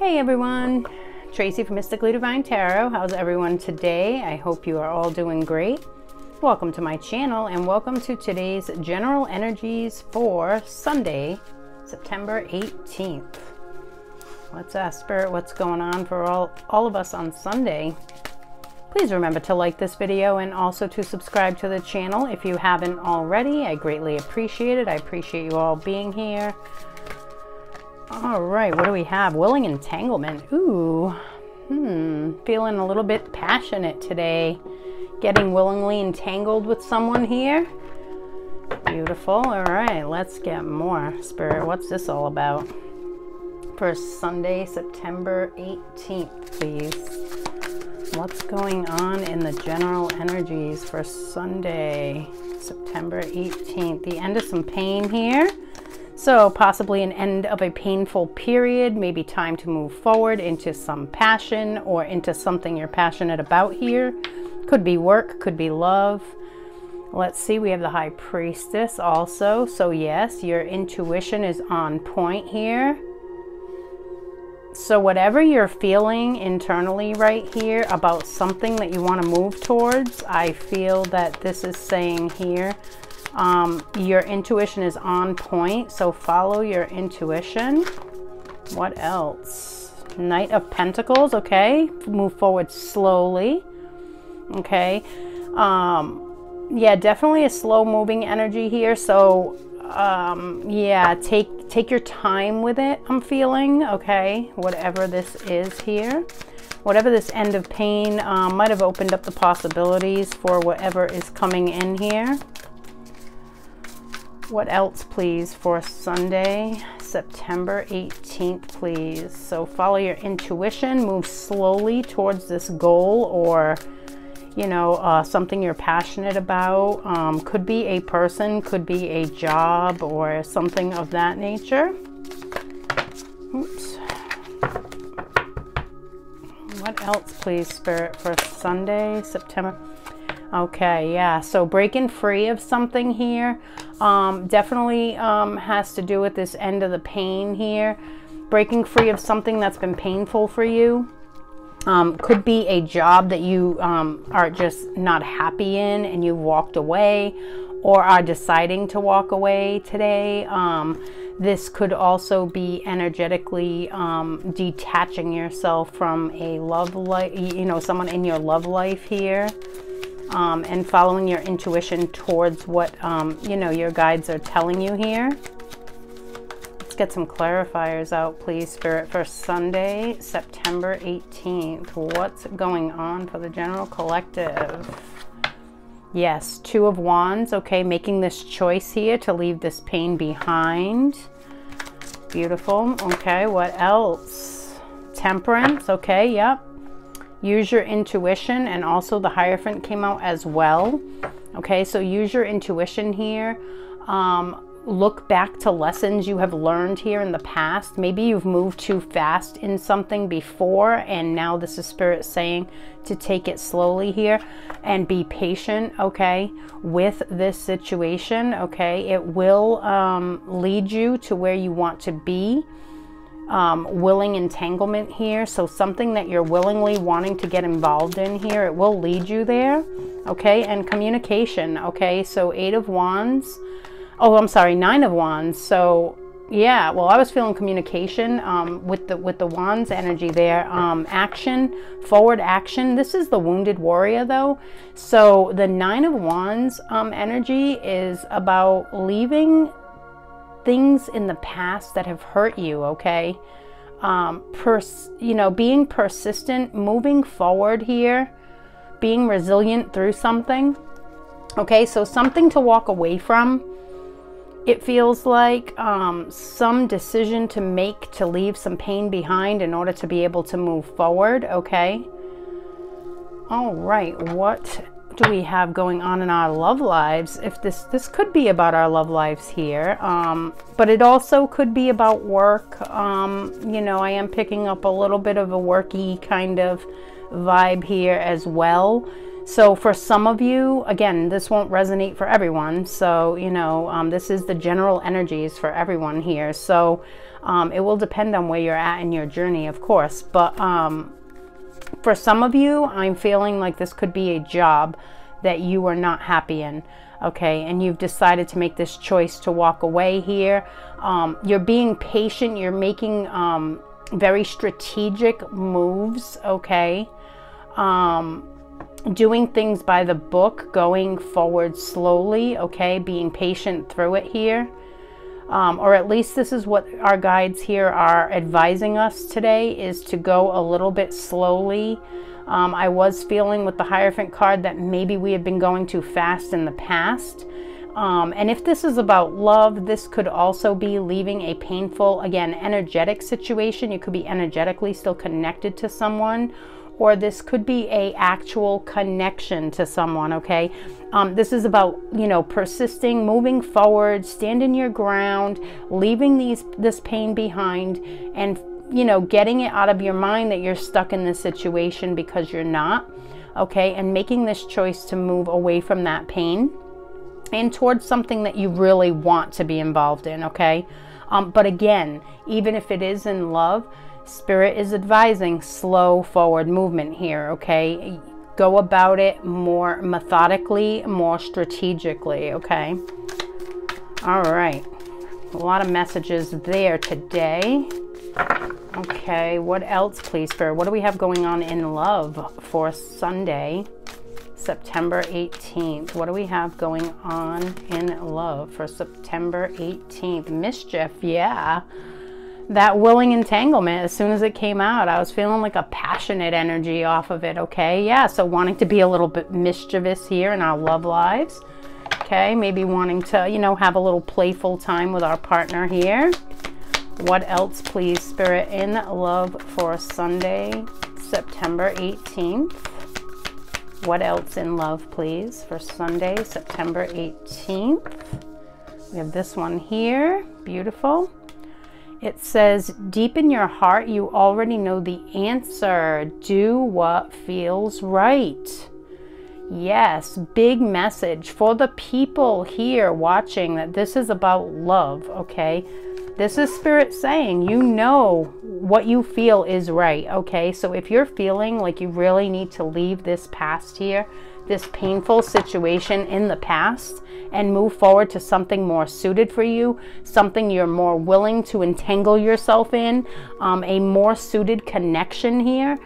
Hey everyone, Tracy from Mystically Divine Tarot. How's everyone today? I hope you are all doing great. Welcome to my channel and welcome to today's general energies for Sunday, September 18th. Let's ask Spirit what's going on for all, all of us on Sunday. Please remember to like this video and also to subscribe to the channel if you haven't already. I greatly appreciate it. I appreciate you all being here. All right, what do we have? Willing entanglement. Ooh, hmm, feeling a little bit passionate today. Getting willingly entangled with someone here. Beautiful. All right, let's get more. Spirit, what's this all about? For Sunday, September 18th, please. What's going on in the general energies for Sunday, September 18th? The end of some pain here. So possibly an end of a painful period, maybe time to move forward into some passion or into something you're passionate about here. Could be work, could be love. Let's see, we have the High Priestess also. So yes, your intuition is on point here. So whatever you're feeling internally right here about something that you want to move towards, I feel that this is saying here um, your intuition is on point, so follow your intuition. What else? Knight of Pentacles, okay. Move forward slowly, okay. Um, yeah, definitely a slow moving energy here. So, um, yeah, take, take your time with it, I'm feeling, okay. Whatever this is here. Whatever this end of pain um, might have opened up the possibilities for whatever is coming in here. What else, please, for Sunday, September 18th, please? So follow your intuition, move slowly towards this goal or, you know, uh, something you're passionate about. Um, could be a person, could be a job or something of that nature. Oops. What else, please, Spirit, for Sunday, September? Okay, yeah, so breaking free of something here um, definitely um, has to do with this end of the pain here. Breaking free of something that's been painful for you. Um, could be a job that you um, are just not happy in and you've walked away or are deciding to walk away today. Um, this could also be energetically um, detaching yourself from a love life, you know, someone in your love life here um, and following your intuition towards what, um, you know, your guides are telling you here. Let's get some clarifiers out, please, Spirit, for Sunday, September 18th. What's going on for the general collective? Yes, Two of Wands, okay, making this choice here to leave this pain behind. Beautiful. Okay, what else? Temperance, okay, yep. Use your intuition and also the Hierophant came out as well. Okay, so use your intuition here. Um, look back to lessons you have learned here in the past. Maybe you've moved too fast in something before and now this is Spirit saying to take it slowly here and be patient, okay, with this situation, okay? It will um, lead you to where you want to be um, willing entanglement here. So something that you're willingly wanting to get involved in here, it will lead you there. Okay, and communication. Okay, so Eight of Wands. Oh, I'm sorry, Nine of Wands. So yeah, well, I was feeling communication um, with the with the Wands energy there. Um, action, forward action. This is the Wounded Warrior though. So the Nine of Wands um, energy is about leaving things in the past that have hurt you, okay? Um, pers- you know, being persistent, moving forward here, being resilient through something. Okay, so something to walk away from. It feels like um, some decision to make to leave some pain behind in order to be able to move forward. Okay. All right, what do we have going on in our love lives if this this could be about our love lives here um, but it also could be about work um, you know I am picking up a little bit of a worky kind of vibe here as well So for some of you, again, this won't resonate for everyone. So, you know, um, this is the general energies for everyone here. So um, it will depend on where you're at in your journey, of course. But um, for some of you, I'm feeling like this could be a job that you are not happy in. Okay, and you've decided to make this choice to walk away here. Um, you're being patient, you're making um, very strategic moves, okay? Um, doing things by the book, going forward slowly, okay? Being patient through it here. Um, or at least this is what our guides here are advising us today is to go a little bit slowly. Um, I was feeling with the Hierophant card that maybe we have been going too fast in the past. Um, and if this is about love, this could also be leaving a painful, again, energetic situation. You could be energetically still connected to someone or this could be a actual connection to someone okay? Um, this is about you know persisting moving forward standing your ground leaving these this pain behind and you know getting it out of your mind that you're stuck in this situation because you're not okay? And making this choice to move away from that pain and towards something that you really want to be involved in okay? Um, but again even if it is in love Spirit is advising slow forward movement here, okay? Go about it more methodically, more strategically, okay? All right. A lot of messages there today. Okay, what else, please, Spirit? What do we have going on in love for Sunday, September 18th? What do we have going on in love for September 18th? Mischief, yeah that willing entanglement as soon as it came out i was feeling like a passionate energy off of it okay? Yeah so wanting to be a little bit mischievous here in our love lives okay? Maybe wanting to you know have a little playful time with our partner here. What else please? Spirit in love for sunday september 18th what else in love please for sunday september 18th we have this one here. Beautiful it says, deep in your heart, you already know the answer. Do what feels right. Yes, big message for the people here watching that this is about love, okay? This is Spirit saying, you know what you feel is right, okay? So if you're feeling like you really need to leave this past here, this painful situation in the past and move forward to something more suited for you, something you're more willing to entangle yourself in, um, a more suited connection here.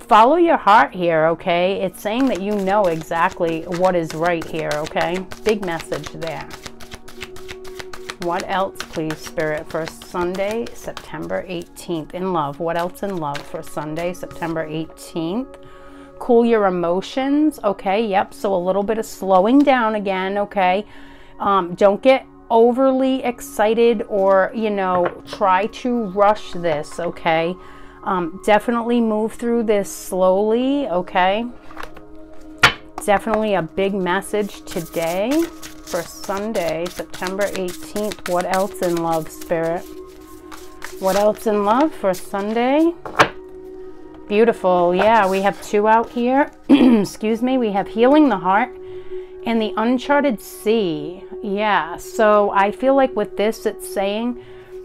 Follow your heart here, okay? It's saying that you know exactly what is right here, okay? Big message there. What else, please, Spirit, for Sunday, September 18th? In love. What else in love for Sunday, September 18th? Cool your emotions. Okay, yep. So a little bit of slowing down again. Okay, um, don't get overly excited or, you know, try to rush this. Okay, um, definitely move through this slowly. Okay, definitely a big message today for Sunday, September 18th. What else in love, Spirit? What else in love for Sunday? Beautiful. Yeah, we have two out here. Excuse me. We have Healing the Heart and the Uncharted Sea. Yeah, so I feel like with this, it's saying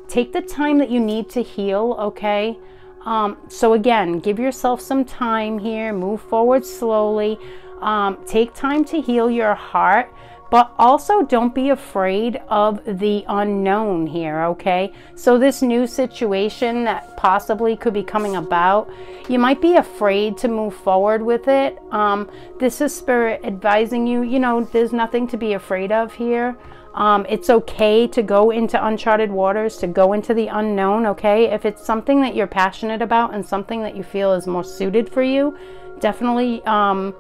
take the time that you need to heal, okay? Um, so again, give yourself some time here, move forward slowly. Um, take time to heal your heart but also don't be afraid of the unknown here, okay? So, this new situation that possibly could be coming about, you might be afraid to move forward with it. Um, this is Spirit advising you, you know, there's nothing to be afraid of here. Um, it's okay to go into uncharted waters, to go into the unknown, okay? If it's something that you're passionate about and something that you feel is more suited for you, definitely. Um,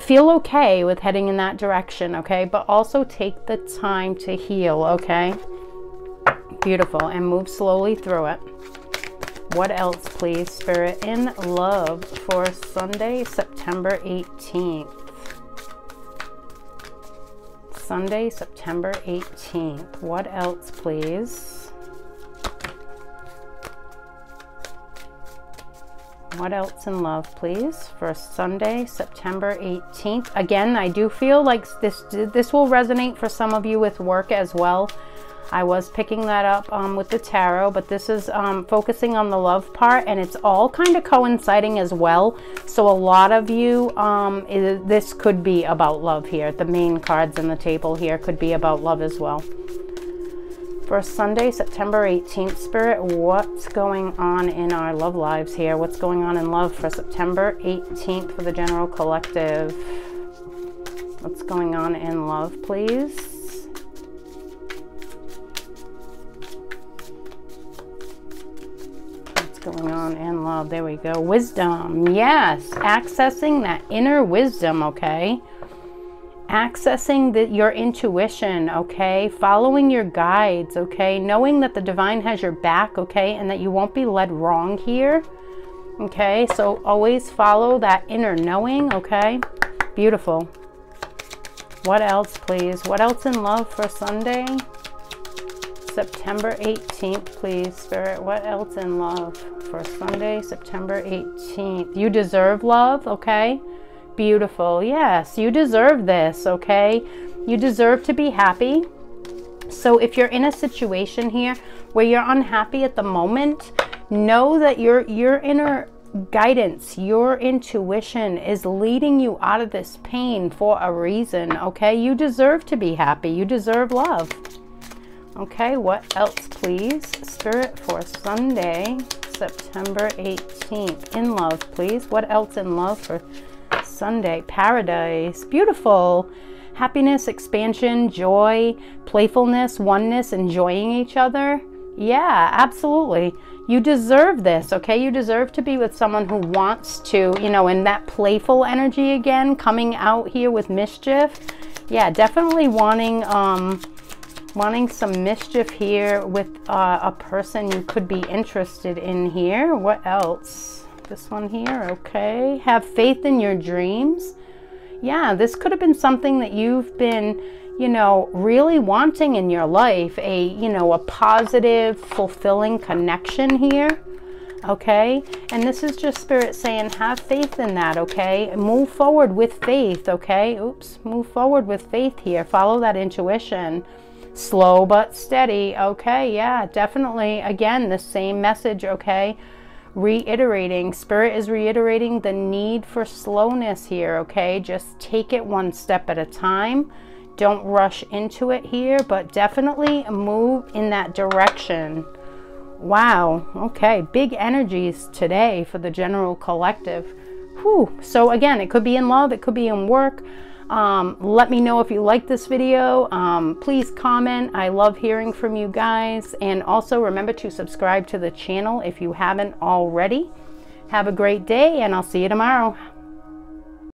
feel okay with heading in that direction, okay? But also take the time to heal, okay? Beautiful. And move slowly through it. What else, please, Spirit? In love for Sunday, September 18th. Sunday, September 18th. What else, please? What else in love, please? For Sunday, September 18th. Again, I do feel like this this will resonate for some of you with work as well. I was picking that up um, with the tarot, but this is um, focusing on the love part, and it's all kind of coinciding as well. So a lot of you, um, is, this could be about love here. The main cards in the table here could be about love as well. For Sunday, September 18th, Spirit, what's going on in our love lives here? What's going on in love for September 18th for the general collective? What's going on in love, please? What's going on in love? There we go. Wisdom. Yes. Accessing that inner wisdom, okay? Accessing the, your intuition, okay? Following your guides, okay? Knowing that the divine has your back, okay? And that you won't be led wrong here, okay? So always follow that inner knowing, okay? Beautiful. What else, please? What else in love for Sunday? September 18th, please, Spirit. What else in love for Sunday, September 18th? You deserve love, okay? Beautiful. Yes, you deserve this, okay? You deserve to be happy. So if you're in a situation here where you're unhappy at the moment, know that your your inner guidance, your intuition is leading you out of this pain for a reason, okay? You deserve to be happy. You deserve love. Okay, what else, please? Spirit for Sunday, September 18th. In love, please. What else in love for Sunday. Paradise. Beautiful. Happiness, expansion, joy, playfulness, oneness, enjoying each other. Yeah, absolutely. You deserve this, okay? You deserve to be with someone who wants to, you know, in that playful energy again, coming out here with mischief. Yeah, definitely wanting, um, wanting some mischief here with uh, a person you could be interested in here. What else? This one here, okay. Have faith in your dreams. Yeah, this could have been something that you've been, you know, really wanting in your life. A, you know, a positive, fulfilling connection here. Okay. And this is just spirit saying, have faith in that. Okay. Move forward with faith. Okay. Oops. Move forward with faith here. Follow that intuition slow but steady. Okay, yeah, definitely. Again, the same message, okay? Reiterating, Spirit is reiterating the need for slowness here, okay? Just take it one step at a time. Don't rush into it here, but definitely move in that direction. Wow, okay, big energies today for the general collective. Whew. So again, it could be in love, it could be in work. Um, let me know if you like this video. Um, please comment. I love hearing from you guys. And also remember to subscribe to the channel if you haven't already. Have a great day and I'll see you tomorrow.